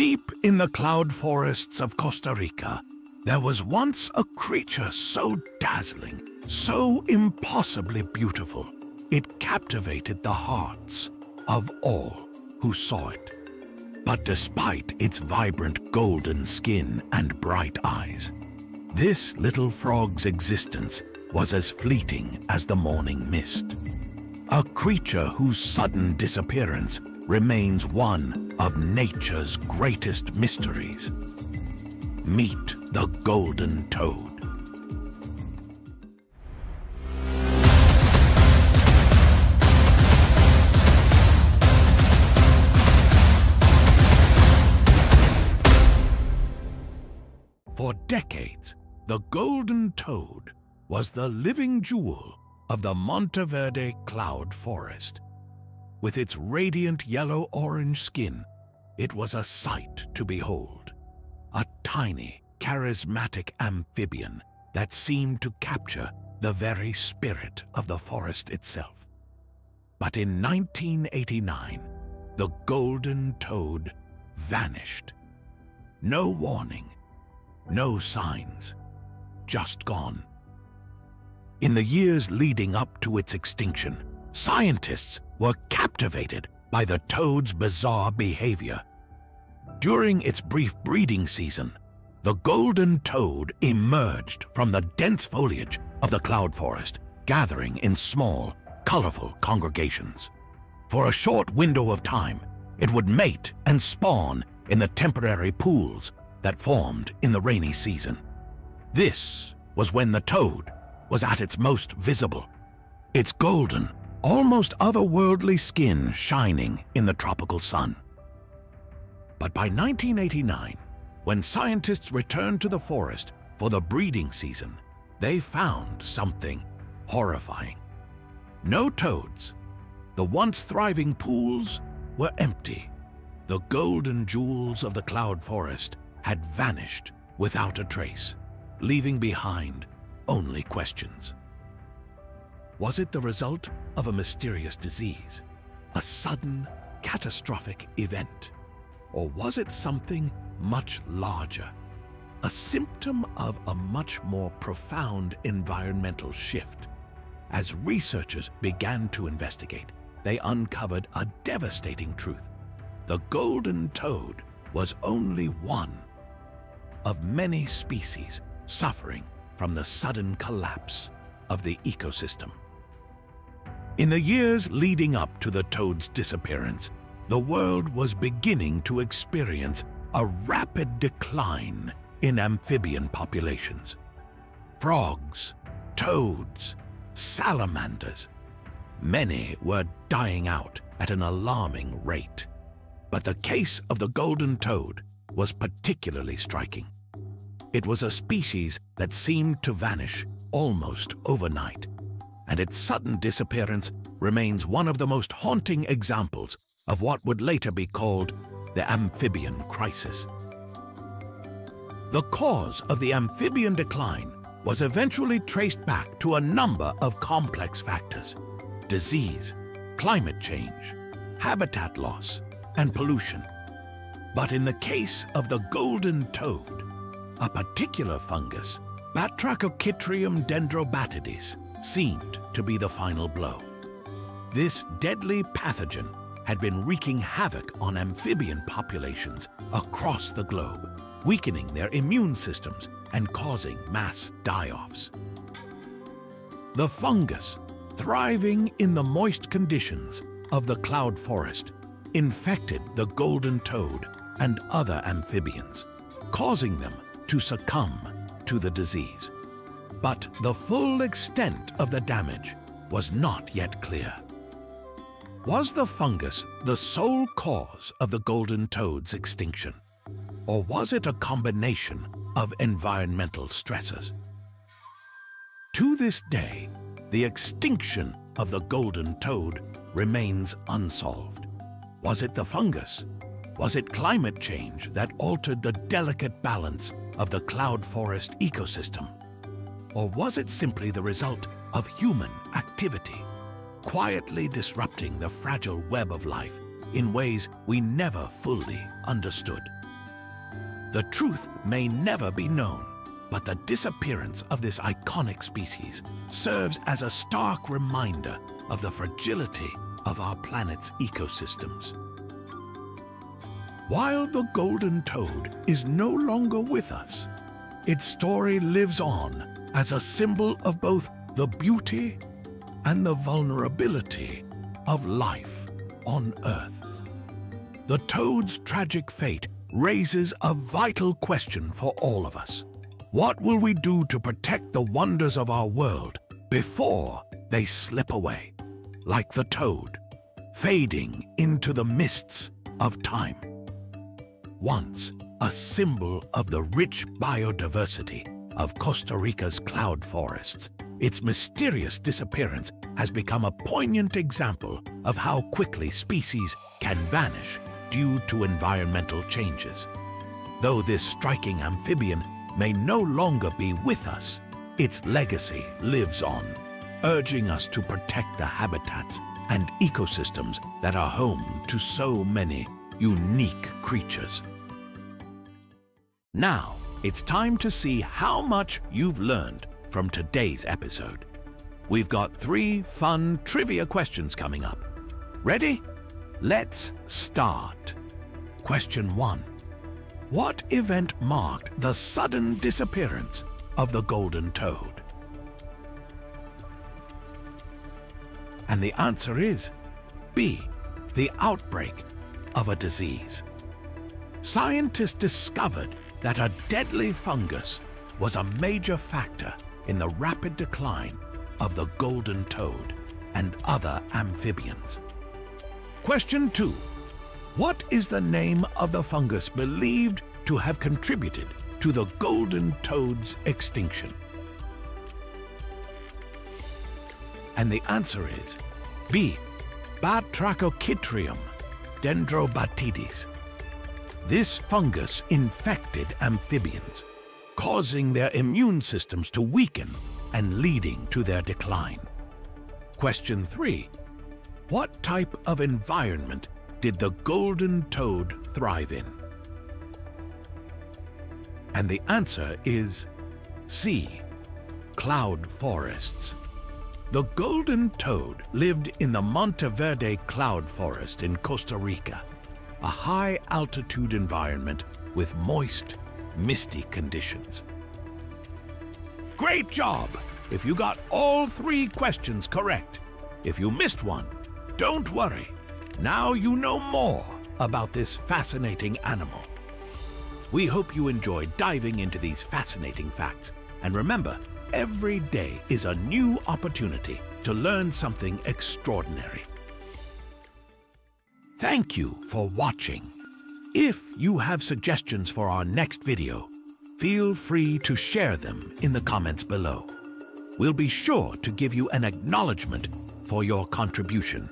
Deep in the cloud forests of Costa Rica, there was once a creature so dazzling, so impossibly beautiful, it captivated the hearts of all who saw it. But despite its vibrant golden skin and bright eyes, this little frog's existence was as fleeting as the morning mist. A creature whose sudden disappearance remains one of nature's greatest mysteries. Meet the golden toad. For decades, the golden toad was the living jewel of the Monteverde cloud forest. With its radiant yellow-orange skin, it was a sight to behold. A tiny, charismatic amphibian that seemed to capture the very spirit of the forest itself. But in 1989, the golden toad vanished. No warning, no signs, just gone. In the years leading up to its extinction, scientists were captivated by the toad's bizarre behavior. During its brief breeding season, the golden toad emerged from the dense foliage of the cloud forest, gathering in small, colorful congregations. For a short window of time, it would mate and spawn in the temporary pools that formed in the rainy season. This was when the toad was at its most visible, its golden, almost otherworldly skin shining in the tropical sun. But by 1989, when scientists returned to the forest for the breeding season, they found something horrifying. No toads. The once thriving pools were empty. The golden jewels of the cloud forest had vanished without a trace, leaving behind only questions. Was it the result of a mysterious disease, a sudden, catastrophic event? Or was it something much larger, a symptom of a much more profound environmental shift? As researchers began to investigate, they uncovered a devastating truth. The golden toad was only one of many species suffering from the sudden collapse of the ecosystem. In the years leading up to the toad's disappearance, the world was beginning to experience a rapid decline in amphibian populations. Frogs, toads, salamanders, many were dying out at an alarming rate. But the case of the golden toad was particularly striking. It was a species that seemed to vanish almost overnight, and its sudden disappearance remains one of the most haunting examples of what would later be called the amphibian crisis. The cause of the amphibian decline was eventually traced back to a number of complex factors disease, climate change, habitat loss, and pollution. But in the case of the golden toad, a particular fungus, Batrachochytrium dendrobatidis, seemed to be the final blow. This deadly pathogen had been wreaking havoc on amphibian populations across the globe, weakening their immune systems and causing mass die-offs. The fungus, thriving in the moist conditions of the cloud forest, infected the golden toad and other amphibians, causing them to succumb to the disease. But the full extent of the damage was not yet clear. Was the fungus the sole cause of the golden toad's extinction? Or was it a combination of environmental stresses? To this day, the extinction of the golden toad remains unsolved. Was it the fungus? Was it climate change that altered the delicate balance of the cloud forest ecosystem? Or was it simply the result of human activity, quietly disrupting the fragile web of life in ways we never fully understood? The truth may never be known, but the disappearance of this iconic species serves as a stark reminder of the fragility of our planet's ecosystems. While the golden toad is no longer with us, its story lives on as a symbol of both the beauty and the vulnerability of life on Earth. The toad's tragic fate raises a vital question for all of us. What will we do to protect the wonders of our world before they slip away, like the toad, fading into the mists of time? Once a symbol of the rich biodiversity of Costa Rica's cloud forests, its mysterious disappearance has become a poignant example of how quickly species can vanish due to environmental changes. Though this striking amphibian may no longer be with us, its legacy lives on, urging us to protect the habitats and ecosystems that are home to so many unique creatures. Now, it's time to see how much you've learned from today's episode. We've got three fun trivia questions coming up. Ready? Let's start. Question 1. What event marked the sudden disappearance of the golden toad? And the answer is B. The outbreak of a disease. Scientists discovered that a deadly fungus was a major factor in the rapid decline of the golden toad and other amphibians. Question 2. What is the name of the fungus believed to have contributed to the golden toad's extinction? And the answer is B. Batrachochytrium dendrobatidis. This fungus infected amphibians, causing their immune systems to weaken and leading to their decline. Question 3. What type of environment did the golden toad thrive in? And the answer is C. Cloud forests. The golden toad lived in the Monteverde cloud forest in Costa Rica, a high-altitude environment with moist, misty conditions. Great job! If you got all three questions correct. If you missed one, don't worry. Now you know more about this fascinating animal. We hope you enjoyed diving into these fascinating facts. And remember, every day is a new opportunity to learn something extraordinary. Thank you for watching. If you have suggestions for our next video, feel free to share them in the comments below. We'll be sure to give you an acknowledgement for your contribution.